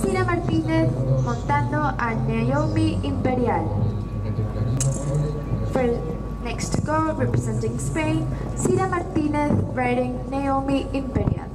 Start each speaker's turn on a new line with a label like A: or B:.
A: Cira Martínez montando a Naomi Imperial. For next to go, representing Spain, Cira Martínez riding Naomi Imperial.